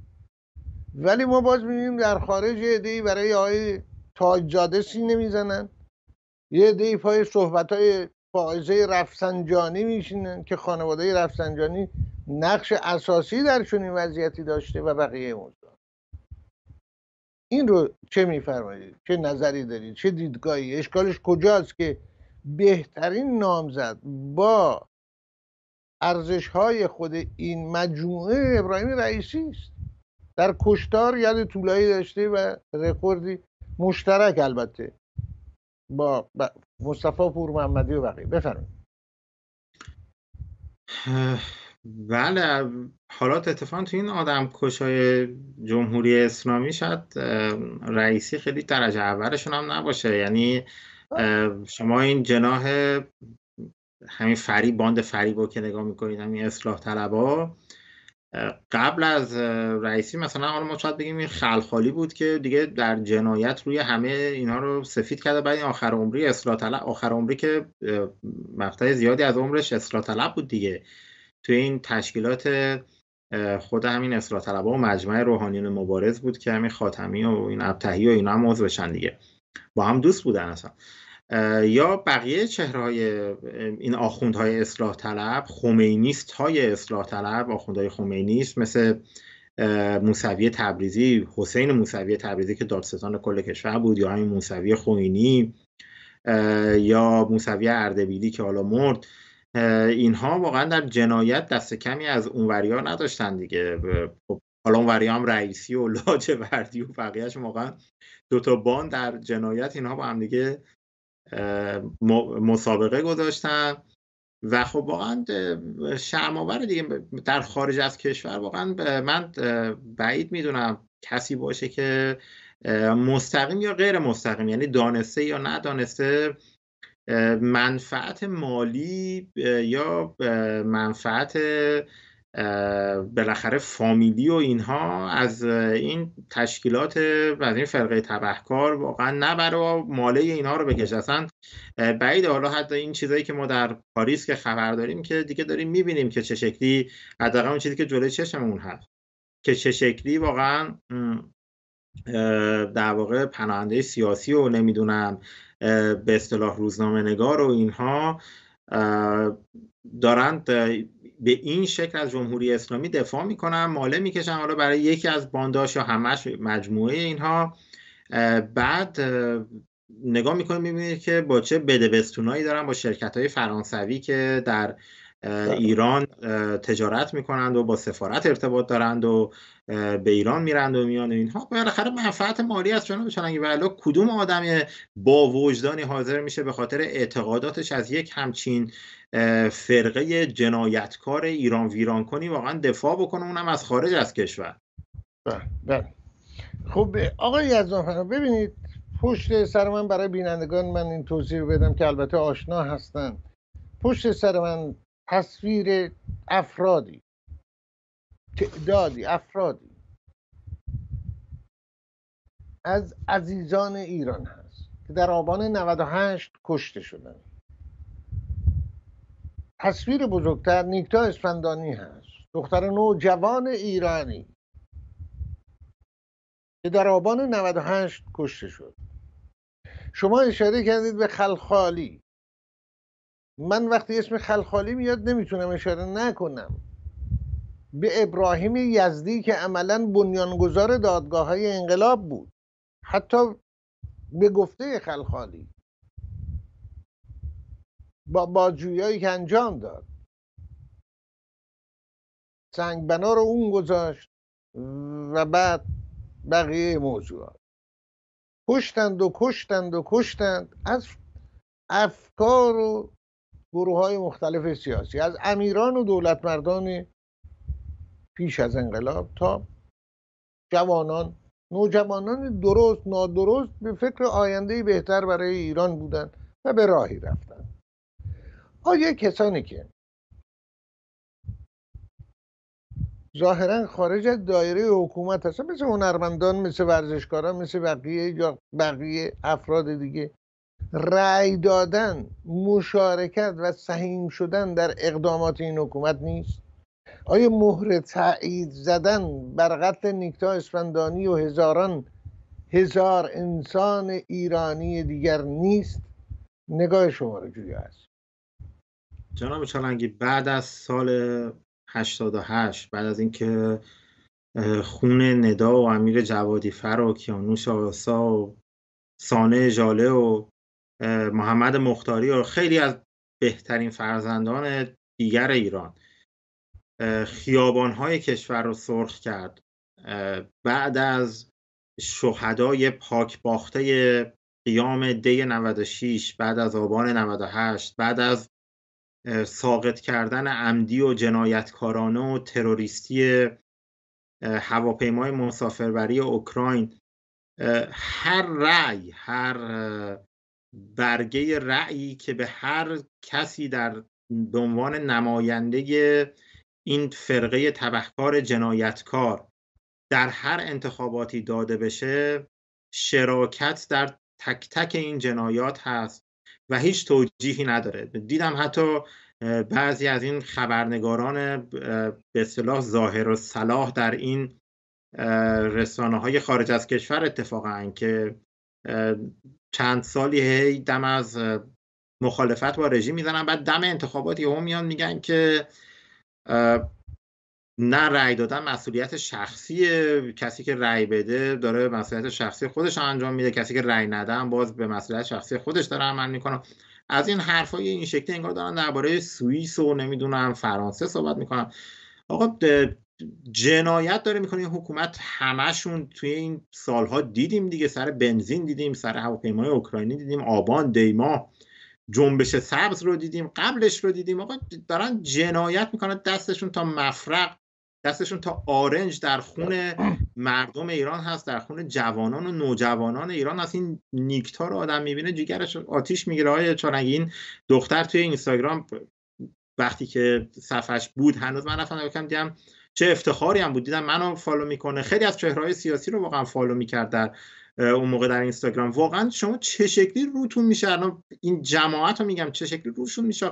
ولی ما باز می‌بینیم در خارج یه برای آقای تاجاده سینه می‌زنن یه عده پای صحبت های فائزه رفسنجانی میشینن که خانواده رفسنجانی نقش اساسی در چنین وضعیتی داشته و بقیه موضوع این رو چه میفرمایید؟ چه نظری دارید؟ چه دیدگاهی؟ اشکالش کجاست که بهترین نامزد با ارزش های خود این مجموعه ابراهیم رئیسی است. در کشتار یاد طولایی داشته و رکوردی مشترک البته. با مصطفی پور محمدی و بقیه. بفرمایید. بله حالات اتفاقا تو این آدم کشای جمهوری اسلامی شاید رئیسی خیلی درجه اولشون هم نباشه. یعنی شما این جناه همین فری باند فریبا که نگاه می‌کنید همین اصلاح طلبا قبل از رئیسی مثلا حالا ما شاید بگیم این خلخالی بود که دیگه در جنایت روی همه اینها رو سفید کرده. بعد این آخر عمری اصلاح طلب آخر عمری که مقطع زیادی از عمرش اصلاح طلب بود دیگه. توی این تشکیلات خود همین اصلاح طلبا و مجمع روحانیون مبارز بود که همین خاتمی و این ابتهی و اینا هم عضو بشن دیگه. با هم دوست بودن اصلا. یا بقیه چهره های این آخوندهای اصلاح طلب خمینیست های اصلاح طلب آخوندهای خمینیست مثل موسوی تبریزی حسین موسوی تبریزی که دادستان کل کشور بود یا همین موسوی خوینی یا موسوی اردبیلی که حالا مرد. اینها واقعا در جنایت دست کمی از اونوریا نداشتن دیگه. خب حالا اون هم رئیسی و لاجوردی و بقیهش واقعا دو تا بان در جنایت اینها با هم دیگه مسابقه گذاشتن و خب واقعا شرماور دیگه. در خارج از کشور واقعا من بعید می‌دونم کسی باشه که مستقیم یا غیر مستقیم یعنی دانسته یا ندانسته منفعت مالی یا منفعت بالاخره فامیلی و اینها از این تشکیلات و از این فرقه تبهکار واقعا نبره و ماله اینها رو بکشه. اصلا بعید حالا حتی این چیزایی که ما در پاریس که خبر داریم که دیگه داریم می‌بینیم که چه شکلی حداقل اون چیزی که جلوی چشممون هست که چه شکلی واقعا در واقع پناهنده سیاسی و نمی‌دونم به اصطلاح روزنامه نگار و اینها دارند به این شکل از جمهوری اسلامی دفاع می‌کنن ماله می‌کشن حالا برای یکی از بانداش یا همش مجموعه اینها. بعد نگاه می‌کنیم می‌بینید که با چه بدبستونایی دارن با شرکت های فرانسوی که در بله. ایران تجارت می‌کنند و با سفارت ارتباط دارند و به ایران میرند و میان اینها. بالاخره منفعت مالی از جانب چنانگی ولی کدوم آدم با وجدانی حاضر میشه به خاطر اعتقاداتش از یک همچین فرقه جنایتکار ایران ویران کنی واقعا دفاع بکنه اونم از خارج از کشور. بله بله. خب آقای یزدان ببینید پشت سر من برای بینندگان من این توضیح بدم که البته آشنا هستن. پشت سر من تصویر افرادی. تعدادی افرادی. از عزیزان ایران هست که در آبان 98 کشته شدن. تصویر بزرگتر نیکتا اسفندانی هست. دختر نوجوان ایرانی. که در آبان 98 کشته شد. شما اشاره کردید به خلخالی. من وقتی اسم خلخالی میاد نمی‌تونم اشاره نکنم. به ابراهیم یزدی که عملا بنیانگذار دادگاه های انقلاب بود. حتی به گفته خلخالی. با بازجویی که انجام داد. سنگ بنا رو اون گذاشت و بعد بقیه موضوعات. کشتند و کشتند و کشتند از افکار و گروه های مختلف سیاسی از امیران و دولت مردان پیش از انقلاب تا جوانان. نوجوانان درست نادرست به فکر آینده بهتر برای ایران بودند و به راهی رفتن. آیا کسانی که ظاهرا خارج از دایره حکومت هستن مثل هنرمندان مثل ورزشکاران مثل بقیه یا بقیه افراد دیگه رأی دادن مشارکت و سهیم شدن در اقدامات این حکومت نیست؟ آیا مهر تایید زدن بر قتل نیکتا اسفندانی و هزاران هزار انسان ایرانی دیگر نیست؟ نگاه شما رو جویا است جناب چالنگی بعد از سال 88 بعد از اینکه خون ندا و امیر جوادی فر و کیانوش آسا و سانه جاله و محمد مختاری و خیلی از بهترین فرزندان دیگر ایران خیابانهای کشور رو سرخ کرد. بعد از شهدای پاک باخته قیام دی 96 بعد از آبان 98 بعد از ساقط کردن عمدی و جنایتکارانه و تروریستی هواپیمای مسافربری اوکراین. هر رأی هر برگه رأیی که به هر کسی در به عنوان نماینده این فرقه تبهکار جنایتکار در هر انتخاباتی داده بشه شراکت در تک تک این جنایات هست. و هیچ توجیهی نداره. دیدم حتی بعضی از این خبرنگاران به اصطلاح ظاهر و صلاح در این رسانه های خارج از کشور اتفاقا که چند سالی هی دم از مخالفت با رژیم می‌زنن. بعد دم انتخابات هم میان میگن که نه رأی دادن مسئولیت شخصی کسی که رأی بده داره مسئولیت شخصی خودش انجام میده. کسی که رأی ندن باز به مسئولیت شخصی خودش داره عمل می‌کنه. از این حرفای این شکلی انگار دارن درباره سوئیس و نمی‌دونم فرانسه صحبت می‌کنن. آقا جنایت داره می‌کنه این حکومت. همشون توی این سالها دیدیم دیگه. سر بنزین دیدیم سر هواپیمای اوکراینی دیدیم آبان دیما جنبش سبز رو دیدیم قبلش رو دیدیم. آقا دارن جنایت می‌کنن دستشون تا مرفق. دستشون تا آرنج در خون مردم ایران هست در خون جوانان و نوجوانان ایران هست. این نیکا رو آدم می‌بینه جیگرش آتیش می‌گیره. های چارنگی این دختر توی اینستاگرام وقتی که صفحش بود هنوز من رفتم بکنم دیدم چه افتخاری هم بود. دیدم منو follow می‌کنه. خیلی از چهرهای سیاسی رو واقعا follow می‌کرد در اون موقع در اینستاگرام. واقعا شما چه شکلی روتون میشه؟ الان این جماعت رو میگم چه شکلی روشون میشه؟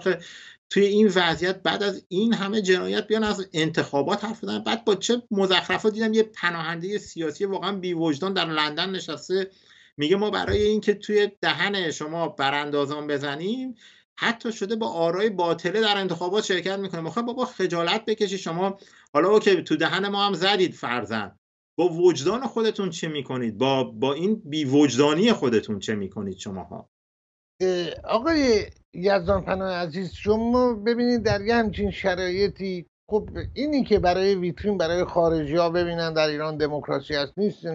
توی این وضعیت بعد از این همه جنایت بیان از انتخابات حرف بزنن. بعد با چه مزخرفات دیدم یه پناهنده سیاسی واقعا بی وجدان در لندن نشسته. میگه ما برای اینکه توی دهن شما براندازان بزنیم حتی شده با آرای باطله در انتخابات شرکت می‌کنه. می‌خوای بابا خجالت بکشی شما حالا اوکی تو دهن ما هم زدید فرزن با وجدان خودتون چه می‌کنید؟ با با این بی وجدانی خودتون چه می‌کنید شماها؟ آقای یزدان پناه عزیز شما ببینید در یه همچین شرایطی خب اینی که برای ویترین برای خارجی ها ببینن در ایران دموکراسی هست نیست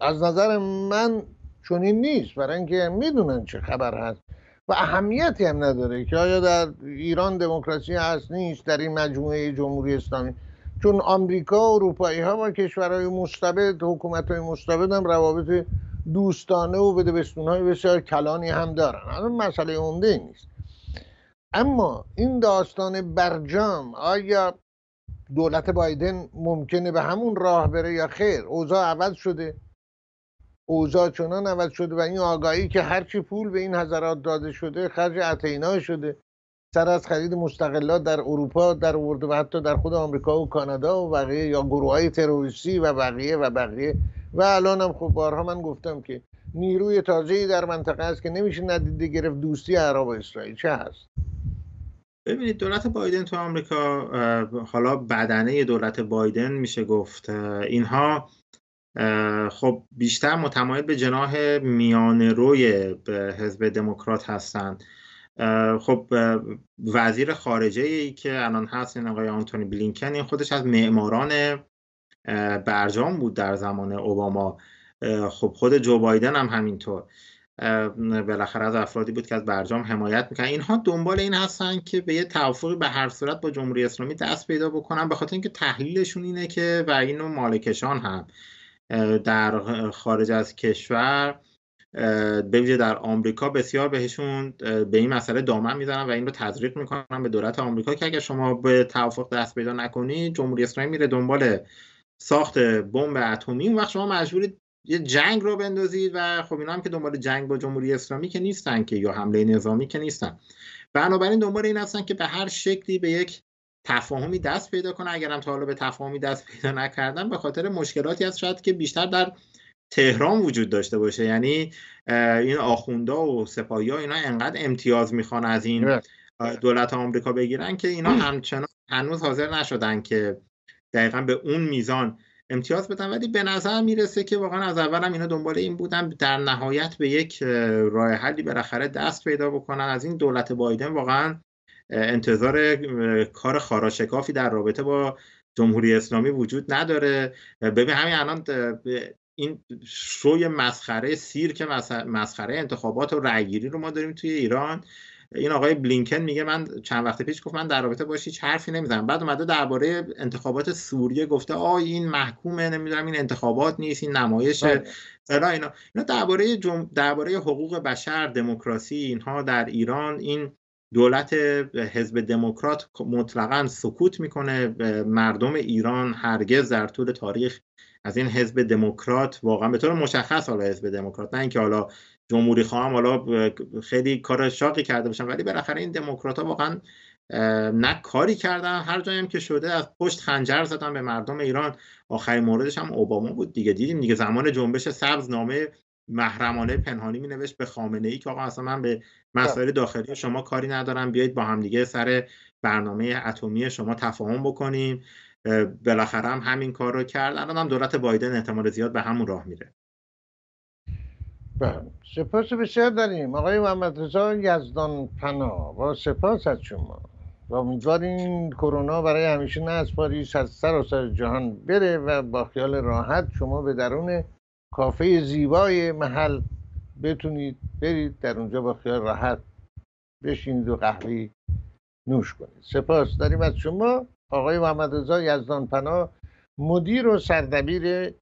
از نظر من چنین نیست برای اینکه می‌دونن چه خبر هست. و اهمیتی هم نداره که آیا در ایران دموکراسی هست نیست در این مجموعه جمهوری اسلامی. چون آمریکا و اروپایی ها با کشورهای مستبد حکومت های مستبد هم روابط دوستانه و بدبستون های بسیار کلانی هم دارن. حالا مسئله عمده نیست. اما این داستان برجام آیا دولت بایدن ممکنه به همون راه بره یا خیر؟ اوضاع عوض شده. اوضاع چنان عوض شده و این آگاهی که هرچی پول به این حضرات داده شده خرج اتینا شده. سر از خرید مستقلات در اروپا در ورده و حتی در خود آمریکا و کانادا و بقیه یا گروه های تروریستی و بقیه و بقیه. و الان هم خب بارها من گفتم که نیروی تازه‌ای در منطقه است که نمیشه ندیده گرفت دوستی عرب و اسرائیل چه هست. ببینید دولت بایدن تو آمریکا حالا بدنه دولت بایدن میشه گفت. اینها خب بیشتر متمایل به جناح میان روی حزب دموکرات هستند. خب وزیر خارجه ای که الان هست این آقای آنتونی بلینکن این خودش از معماران برجام بود در زمان اوباما. خب خود جو بایدن هم همینطور. بالاخره از افرادی بود که از برجام حمایت می‌کنن اینها دنبال این هستن که به یه توافقی به هر صورت با جمهوری اسلامی دست پیدا بکنن به خاطر اینکه تحلیلشون اینه که و اینو مالکشان هم در خارج از کشور به در آمریکا بسیار بهشون به این مسئله دامن می‌زنن و این رو تزریق می‌کنن به دولت آمریکا که اگر شما به توافق دست پیدا نکنید جمهوری اسلامی میره دنبال ساخت بمب اتمی. اون وقت شما مجبورید یه جنگ رو بندازید و خب اینا هم که دنبال جنگ با جمهوری اسلامی که نیستن که یا حمله نظامی که نیستن. بنابراین دنبال این هستن که به هر شکلی به یک تفاهمی دست پیدا کنه اگرم تا حالا به تفاهمی دست پیدا نکردن به خاطر مشکلاتی هست شاید که بیشتر در تهران وجود داشته باشه. یعنی این آخوندا و سپاهی ها اینا انقدر امتیاز می‌خوان از این دولت آمریکا بگیرن که اینا همچنان هنوز حاضر نشدن که دقیقا به اون میزان امتیاز بدن. ولی به نظر می‌رسه که واقعا از اول هم اینا دنبال این بودن در نهایت به یک راه حلی بالاخره دست پیدا بکنن. از این دولت بایدن واقعا انتظار کار خاراشکافی در رابطه با جمهوری اسلامی وجود نداره. ببین همین الان این شوی مسخره سیر که مسخره انتخابات و رأیگیری رو ما داریم توی ایران. این آقای بلینکن میگه من چند وقت پیش گفت من در رابطه باش هیچ حرفی نمی‌زنم. بعد اومده درباره انتخابات سوریه گفته آ این محکومه نمی‌دونم این انتخابات نیست این نمایش بله. اینا. اینا درباره جم... درباره حقوق بشر دموکراسی اینها در ایران این دولت حزب دموکرات مطلقا سکوت می‌کنه. مردم ایران هرگز در طول تاریخ از این حزب دموکرات واقعا به طور مشخص حالا حزب دموکرات نه اینکه حالا جمهوری خواهم حالا خیلی کار شاقی کرده باشن ولی بالاخره این دموکرات ها واقعا نه کاری کردن. هر جایی که شده از پشت خنجر زدن به مردم ایران. آخرین موردش هم اوباما بود دیگه. دیدیم دیگه زمان جنبش سبز نامه محرمانه پنهانی می نوشت به خامنه ای که آقا اصلا من به مسائل داخلی شما کاری ندارم بیایید با هم دیگه سر برنامه اتمی شما تفاهم بکنیم. بالاخره هم همین کار رو کرد. الان هم دولت بایدن احتمال زیاد به همون راه میره. بله. سپاس بسیار داریم. آقای محمد رضا یزدان پناه با سپاس از شما. و امیدواریم کرونا برای همیشه نه از پاریس از سر جهان بره و با خیال راحت شما به درون کافه زیبای محل بتونید برید در اونجا با خیال راحت بشینید و قهوه نوش کنید. سپاس. داریم از شما آقای محمد رضا یزدان مدیر و سردبیر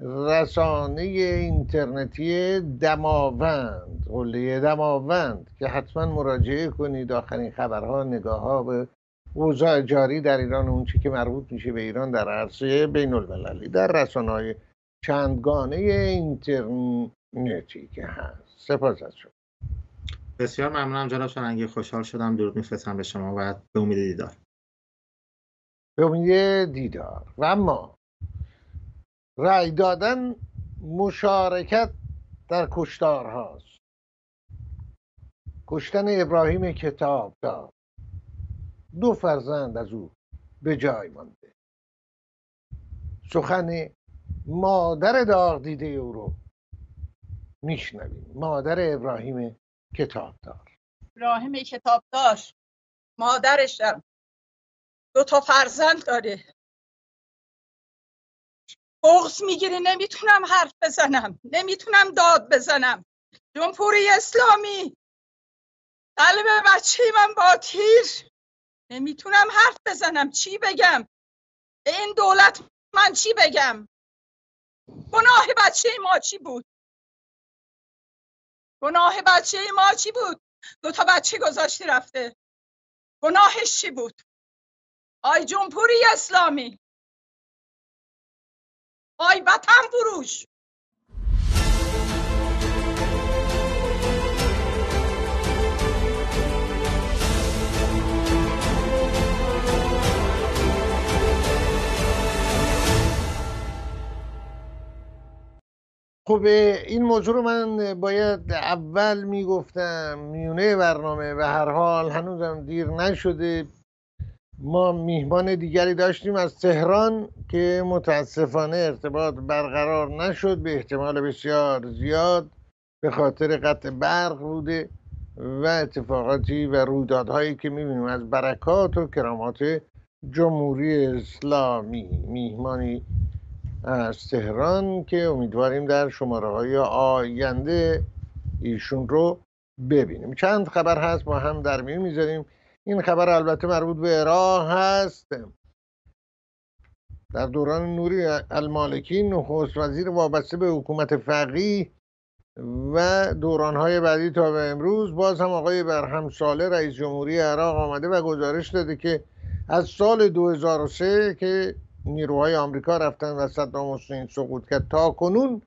رسانه اینترنتی دماوند قله دماوند که حتما مراجعه کنید. آخرین خبرها نگاه ها به اوضاع جاری در ایران اون چی که مربوط میشه به ایران در عرصه بین المللی در رسانه های چندگانه اینترنتی که هست. سپاس از شما. بسیار ممنونم جناب شننگی خوشحال شدم درود میفرستم به شما و به امید دیدار. به امید دیدار. و اما رأی دادن مشارکت در کشتار هاست کشتن ابراهیم کتاب دار دو فرزند از او به جای مانده. سخن مادر داغ دیده او رو میشنویم. مادر ابراهیم کتابدار. ابراهیم کتابدار. مادرشم. دو تا فرزند داره. بغز می‌گیره نمی‌تونم حرف بزنم. نمی‌تونم داد بزنم. جمهوری اسلامی. قلب بچه من با تیر. نمی‌تونم حرف بزنم. چی بگم؟ این دولت من چی بگم؟ گناه بچه ما چی بود؟ گناه بچه ما چی بود؟ دو تا بچه گذاشتی رفته. گناهش چی بود؟ آی جمهوری اسلامی. آی وطن فروش. خب این موضوع رو من باید اول می‌گفتم. میونه برنامه و هر حال. هنوزم دیر نشده. ما میهمان دیگری داشتیم از تهران که متاسفانه ارتباط برقرار نشد. به احتمال بسیار زیاد به خاطر قطع برق بوده و اتفاقاتی و رویدادهایی که می‌بینیم از برکات و کرامات جمهوری اسلامی. میهمانی از تهران که امیدواریم در شماره های آینده ایشون رو ببینیم. چند خبر هست با هم در میون می‌ذاریم. این خبر البته مربوط به عراق هست. در دوران نوری المالکی نخست وزیر وابسته به حکومت فقیه و دورانهای بعدی تا به امروز باز هم آقای برهم ساله رئیس جمهوری عراق آمده و گزارش داده که از سال 2003 که نیروهای آمریکا رفتن و صدام حسین سقوط کرد. تا کنون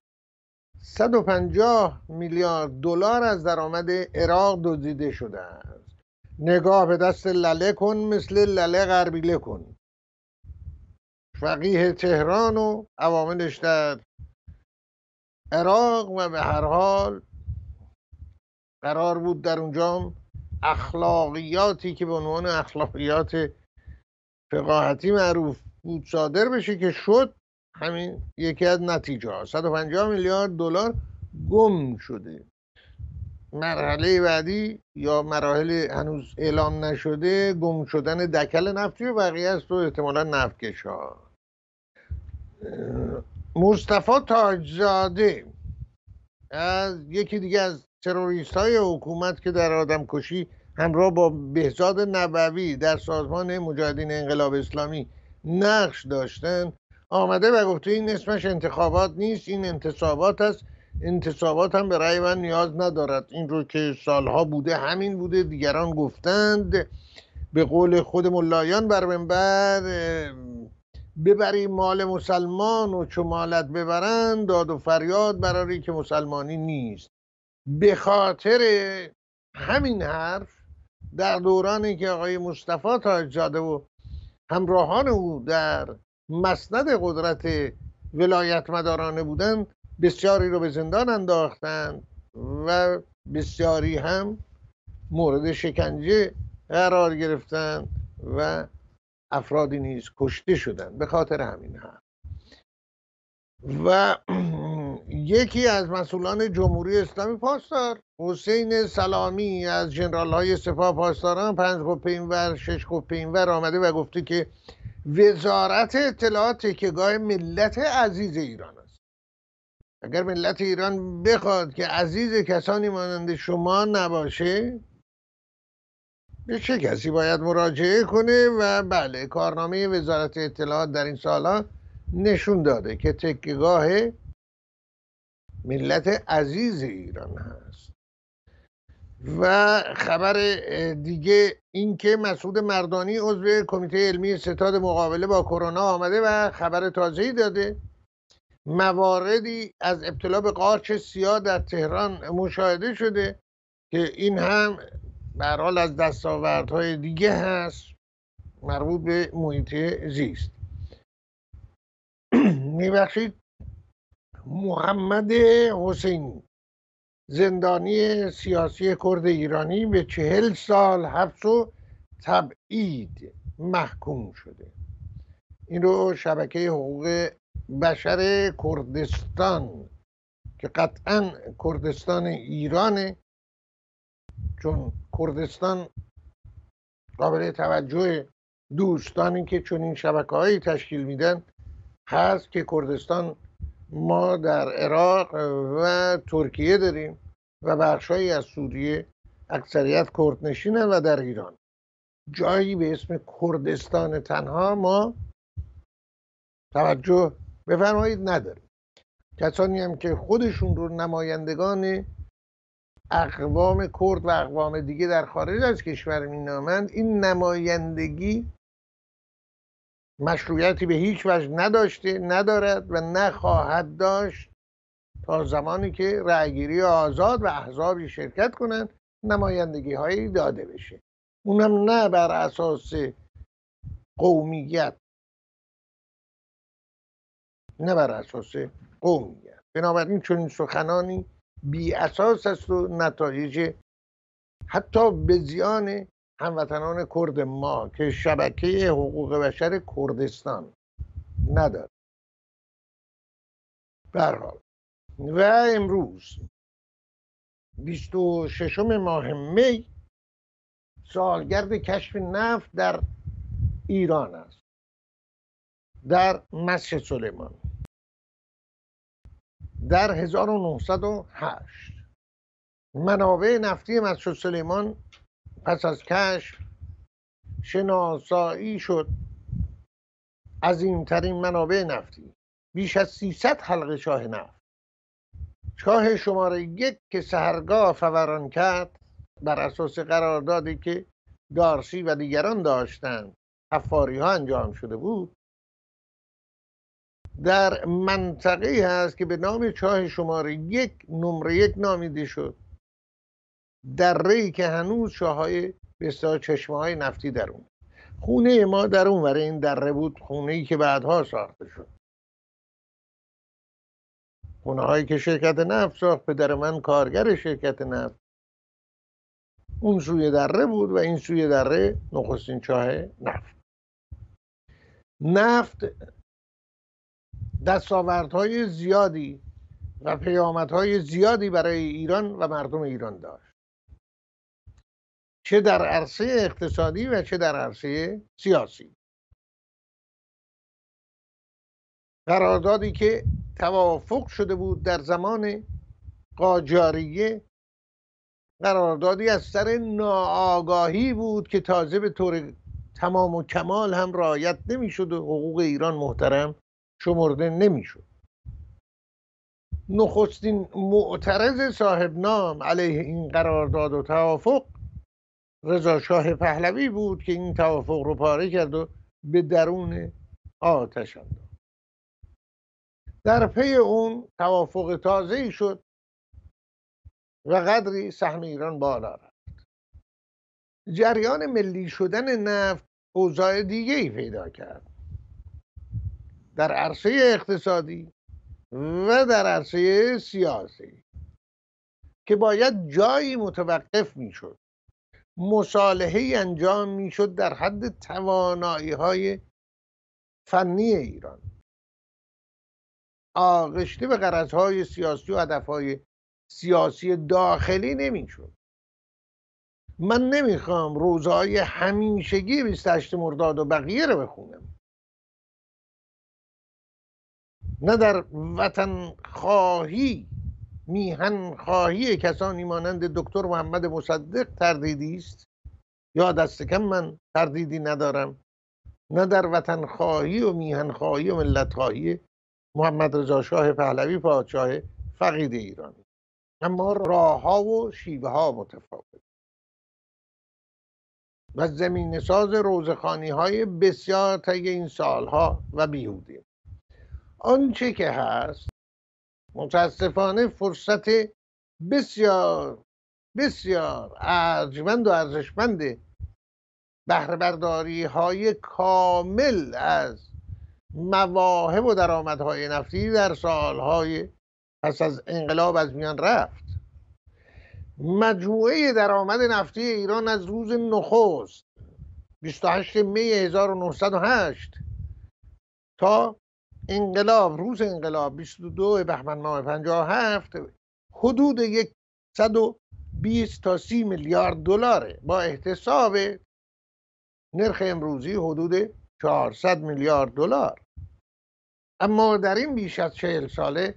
150 میلیارد دلار از درآمد عراق دزدیده شده است. نگاه به دست لله کن مثل لله غربیله کن. فقیه تهران و عواملش در عراق و به هر حال قرار بود در اونجا اخلاقیاتی که به عنوان اخلاقیات فقاهتی معروف بود صادر بشه که شد همین یکی از نتیجه ها. 150 میلیارد دلار گم شده. مرحله بعدی یا مراحل هنوز اعلام نشده گم شدن دکل نفتی و بقیه است و احتمالا نفتکش ها. مصطفی تاجزاده از یکی دیگه از تروریست های حکومت که در آدم کشی همراه با بهزاد نبوی در سازمان مجاهدین انقلاب اسلامی نقش داشتن آمده و گفته این اسمش انتخابات نیست این انتصابات است. انتصابات هم به رأی من نیاز ندارد. این رو که سالها بوده همین بوده دیگران گفتند. به قول خود ملایان بر منبر ببری مال مسلمان و چو مالت ببرند داد و فریاد برای که مسلمانی نیست. به خاطر همین حرف در دورانی که آقای مصطفی تاجزاده و همراهان او در مسند قدرت ولایت مدارانه بودند بسیاری رو به زندان انداختند و بسیاری هم مورد شکنجه قرار گرفتند و افرادی نیز کشته شدند. به خاطر همین هم و یکی از مسئولان جمهوری اسلامی پاسدار. حسین سلامی از جنرال های سپاه پاسداران پنج کپه اینور شش کپه اینور آمده و گفته که وزارت اطلاعات تکیگاه ملت عزیز ایران است. اگر ملت ایران بخواد که عزیز کسانی مانند شما نباشه به چه کسی باید مراجعه کنه؟ و بله کارنامه وزارت اطلاعات در این سالها نشون داده که تکیگاه ملت عزیز ایران هست. و خبر دیگه اینکه مسعود مردانی عضو کمیته علمی ستاد مقابله با کرونا آمده و خبر تازه‌ای داده. مواردی از ابتلا به قارچ سیاه در تهران مشاهده شده که این هم به حال از دستاوردهای دیگه هست مربوط به محیط زیست. میبخشید. محمد حسینی زندانی سیاسی کرد ایرانی به چهل سال حبس و تبعید محکوم شده. این رو شبکه حقوق بشر کردستان که قطعا کردستان ایرانه چون کردستان قابل توجه دوستانی که چون این شبکه تشکیل میدن هست که کردستان ما در عراق و ترکیه داریم و بخشهایی از سوریه اکثریت کردنشینن و در ایران. جایی به اسم کردستان تنها ما توجه بفرمایید نداریم. کسانی هم که خودشون رو نمایندگان اقوام کرد و اقوام دیگه در خارج از کشور مینامند این نمایندگی مشروعیتی به هیچ وجه نداشته ندارد و نخواهد داشت تا زمانی که رأیگیری آزاد و احزابی شرکت کنند نمایندگی هایی داده بشه. اونم نه بر اساس قومیت. نه بر اساس قومیت. بنابراین چون سخنانی بی اساس است و نتایج حتی به زیان هموطنان کرد ما که شبکه حقوق بشر کردستان نداره برحال و امروز 26 ماه می سالگرد کشف نفت در ایران است. در مسجد سلیمان. در 1908 منابع نفتی مسجد سلیمان پس از کشف شناسایی شد. عظیمترین منابع نفتی. بیش از 300 حلقه چاه نفت. چاه شماره یک که سهرگاه فوران کرد بر اساس قراردادی که دارسی و دیگران داشتند حفاری ها انجام شده بود. در منطقه هست که به نام چاه شماره یک نمره یک نامیده شد. دره که هنوز شاهای بسیار چشمه های نفتی در اون. خونه ما در اون وره این دره بود خونه ای که بعدها ساخته شد. خونه هایی که شرکت نفت ساخت پدر من کارگر شرکت نفت. اون سوی دره بود و این سوی دره نخستین چاه نفت. نفت دستاوردهای زیادی و پیامدهای زیادی برای ایران و مردم ایران داشت. چه در عرصه اقتصادی و چه در عرصه سیاسی. قراردادی که توافق شده بود در زمان قاجاریه قراردادی از سر ناآگاهی بود که تازه به طور تمام و کمال هم رعایت نمی‌شد و حقوق ایران محترم شمرده نمی‌شد. نخستین معترض صاحب نام علیه این قرارداد و توافق رضا شاه پهلوی بود که این توافق رو پاره کرد و به درون آتش انداخت. در پی اون توافق تازه ای شد و قدری سهم ایران بالا رفت. جریان ملی شدن نفت اوضاع دیگه ای پیدا کرد. در عرصه اقتصادی و در عرصه سیاسی که باید جایی متوقف می‌شد مصالحه انجام می‌شد در حد توانایی های فنی ایران. آغشته به غرضهای سیاسی و هدفهای سیاسی داخلی نمی‌شد. من نمی‌خوام روزهای همیشگی 28 مرداد و بقیه رو بخونم. نه در وطن خواهی میهن خواهی کسانی مانند دکتر محمد مصدق تردیدی است؟ یا دست کم من تردیدی ندارم؟ نه در وطن خواهی و میهن خواهی و ملت خواهی محمد رضا شاه پهلوی پادشاه فقید ایران اما راه ها و شیوه ها متفاوت. و زمین ساز روزخانی های بسیار طی این سالها و بیهوده آنچه که هست متاسفانه فرصت بسیار بسیار ارجمند و ارزشمند بهرهبرداری های کامل از مواهب و درآمدهای نفتی در سالهای پس از انقلاب از میان رفت. مجموعه درآمد نفتی ایران از روز نخست 28 می 1908 تا انقلاب روز انقلاب 22 بهمن ماه 57 حدود 120 تا 30 میلیارد دلاره. با احتساب نرخ امروزی حدود 400 میلیارد دلار. اما در این بیش از چهل ساله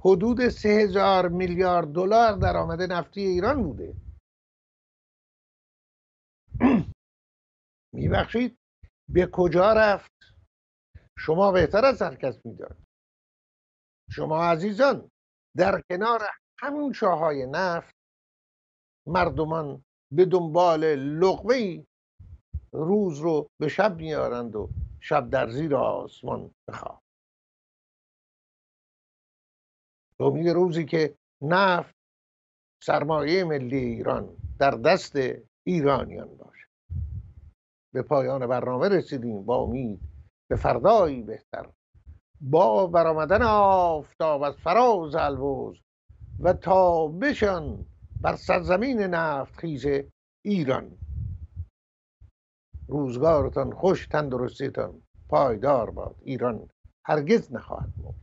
حدود سه هزار میلیارد دلار درآمد نفتی ایران بوده. میبخشید به کجا رفت؟ شما بهتر از هر کس می‌دانید. شما عزیزان در کنار همون شاهای نفت مردمان به دنبال لقمه روز رو به شب میارند و شب در زیر آسمان بخواب امید روزی که نفت سرمایه ملی ایران در دست ایرانیان باشه به پایان برنامه رسیدیم. با امید به فردایی بهتر. با برآمدن آفتاب از فراز البوز و تابشان بر سرزمین نفت خیز ایران. روزگارتان خوش تندرستیتان پایدار باد. ایران هرگز نخواهد مرد.